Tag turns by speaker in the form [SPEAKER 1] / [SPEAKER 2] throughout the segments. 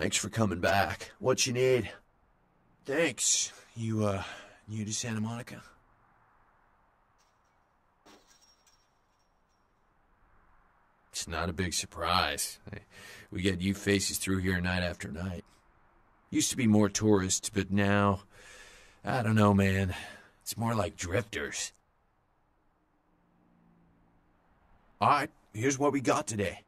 [SPEAKER 1] Thanks for coming back. What you need?
[SPEAKER 2] Thanks. You, uh, new to Santa Monica?
[SPEAKER 1] It's not a big surprise. We get you faces through here night after night. Used to be more tourists, but now, I don't know, man. It's more like drifters.
[SPEAKER 2] Alright, here's what we got today.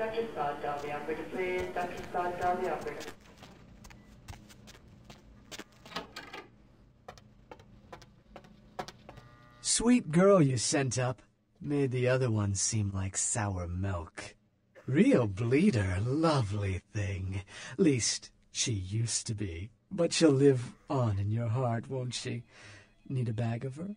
[SPEAKER 3] Dr. Operator, please. Dr. Operator.
[SPEAKER 4] Sweet girl you sent up. Made the other one seem like sour milk. Real bleeder, lovely thing. Least, she used to be. But she'll live on in your heart, won't she? Need a bag of her?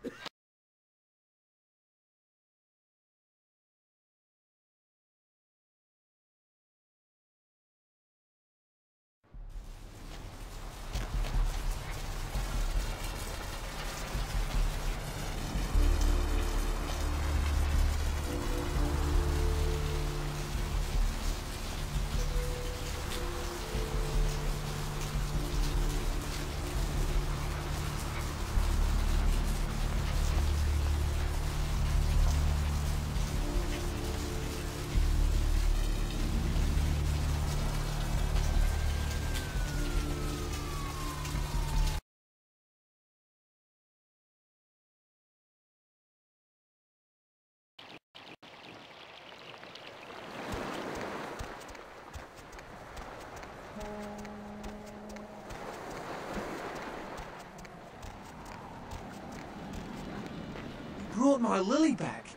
[SPEAKER 5] my Lily back.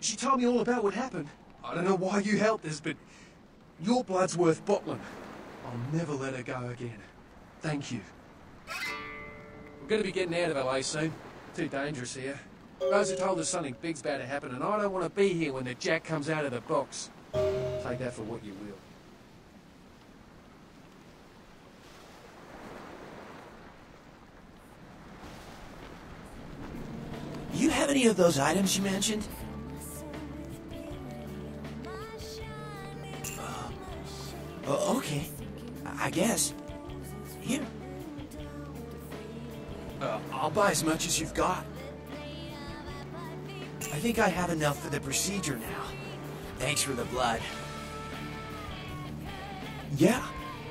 [SPEAKER 5] She told me all about what happened. I don't know why you helped us, but your blood's worth bottling. I'll never let her go again. Thank you. We're going to be getting out of LA soon. Too dangerous here. Rosa told us something big's about to happen, and I don't want to be here when the jack comes out of the box. Take that for what you will.
[SPEAKER 2] You have any of those items you mentioned? Uh, oh, okay. I guess. Here. Uh, I'll buy as much as you've got. I think I have enough for the procedure now. Thanks for the blood. Yeah,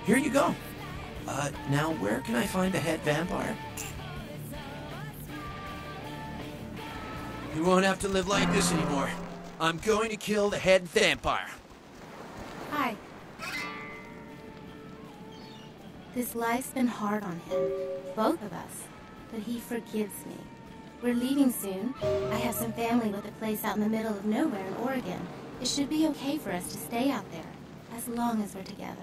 [SPEAKER 2] here you go. Uh, now where can I find the head vampire? You won't have to live like this anymore. I'm going to kill the head vampire.
[SPEAKER 6] Hi. This life's been hard on him, both of us, but he forgives me. We're leaving soon. I have some family with a place out in the middle of nowhere in Oregon. It should be okay for us to stay out there, as long as we're together.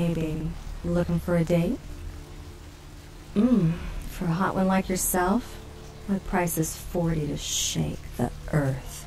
[SPEAKER 7] Hey, baby. Looking for a date? Mmm. For a hot one like yourself, my price is 40 to shake the earth.